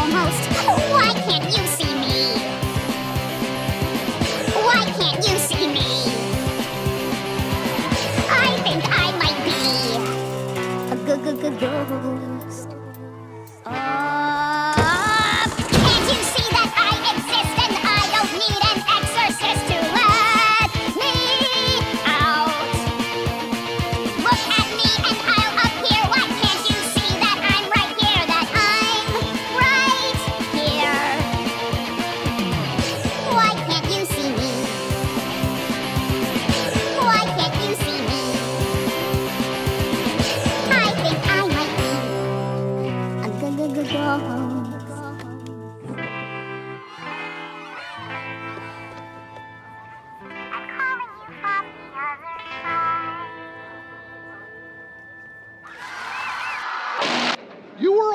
almost. Why can't you see me? Why can't you see me? I think I might be a g-g-g-ghost.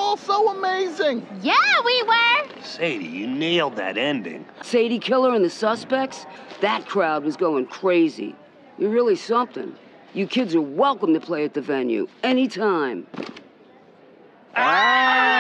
All so amazing. Yeah, we were. Sadie, you nailed that ending. Sadie Killer and the suspects? That crowd was going crazy. You're really something. You kids are welcome to play at the venue anytime. Ah!